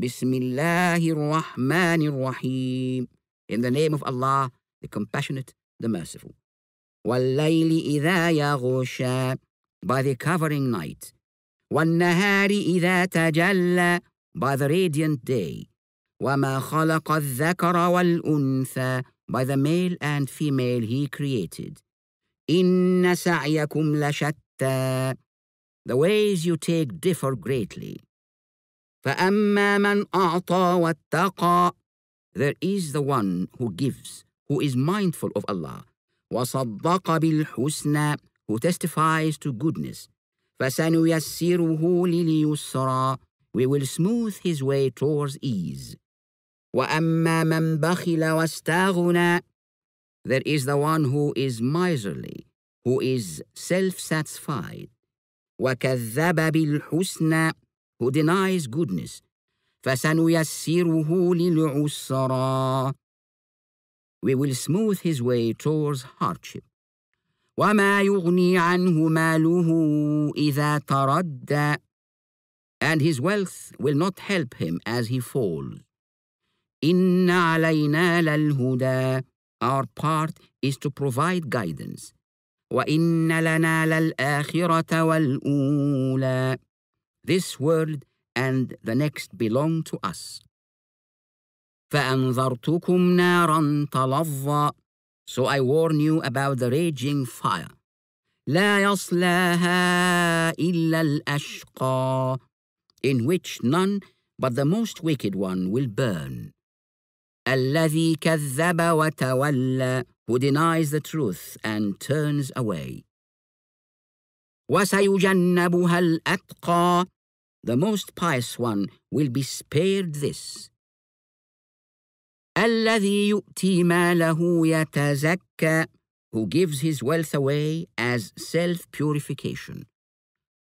Bismillahir Rahmanir Rahim. In the name of Allah, the compassionate, the merciful. وَاللَّيْلِ إِذَا يَغْشَى By the covering night. وَالنَّهَارِ إِذَا تَجَلَّى By the radiant day. وَمَا خَلَقَ الذَّكَرَ وَالْأُنثَى By the male and female he created. إِنَّ سَعْيَكُمْ لَشَتَّى The ways you take differ greatly. فَأَمَّا مَنْ أَعْطَى وَاتَّقَى There is the one who gives, who is mindful of Allah. وَصَدَّقَ بِالْحُسْنَى Who testifies to goodness. فَسَنُيَسِّرُهُ لِلْيُسْرَى We will smooth his way towards ease. وَأَمَّا مَنْ بَخِلَ وَاسْتَغْنَى There is the one who is miserly, who is self-satisfied. وَكَذَّبَ بِالْحُسْنَى who denies goodness. فَسَنُيَسِّرُهُ لِلْعُسَّرَى We will smooth his way towards hardship. وَمَا يُغْنِي عَنْهُ مَالُهُ إِذَا تَرَدَّى And his wealth will not help him as he falls. إِنَّ عَلَيْنَا لَلْهُدَى Our part is to provide guidance. وَإِنَّ لَنَا لَلْآخِرَةَ وَالْأُولَى This world and the next belong to us. فَأَنذَرْتُكُمْ نَارًا تَلَظَّى So I warn you about the raging fire. لا يصلاها إلا الأشقى In which none but the most wicked one will burn. الذي كذب وتولى Who denies the truth and turns away. وسيجنبها الأتقى The most pious one will be spared this. الذي يؤتي ماله يتزكى Who gives his wealth away as self-purification.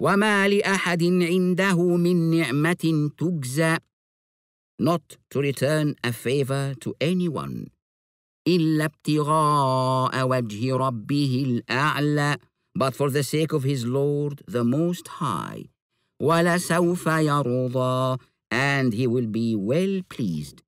وما لأحد عنده من نعمة تجزى Not to return a favor to anyone. إلا ابتغاء وجه ربه الأعلى But for the sake of his Lord, the Most High. وَلَسَوْفَ يَرْضَى And he will be well pleased.